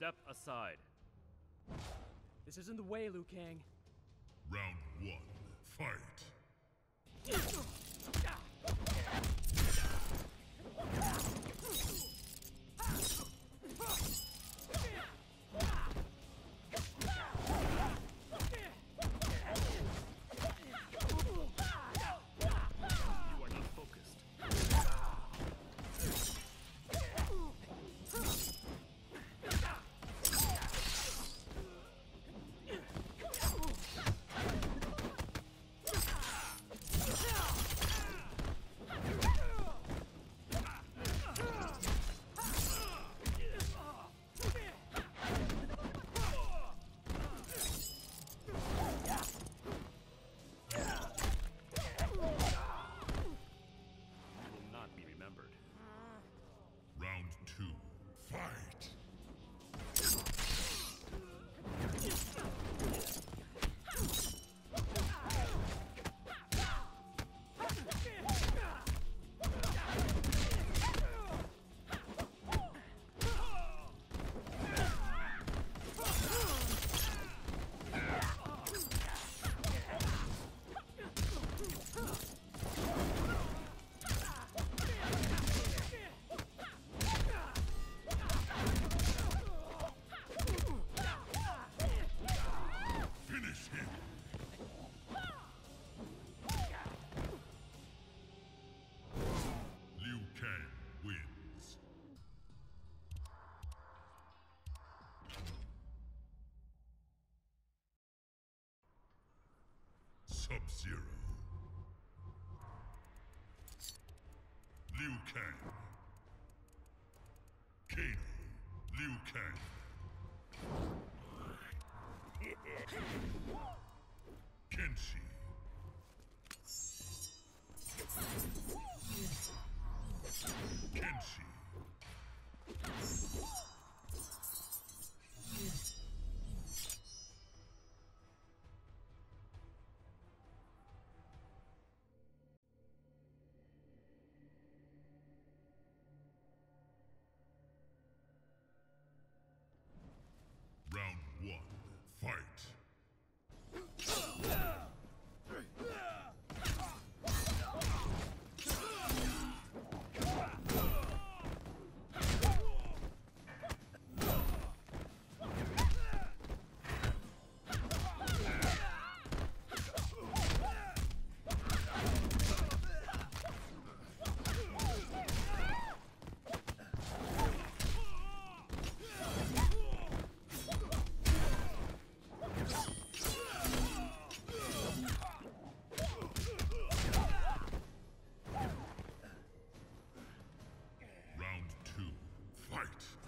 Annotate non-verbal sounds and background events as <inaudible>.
Step aside. This isn't the way, Liu Kang. Round one, fight. <laughs> Liu Kang wins. Sub-Zero. Liu Kang. Kano. Liu Kang. <laughs> Kenshi. Kenshi. Fight!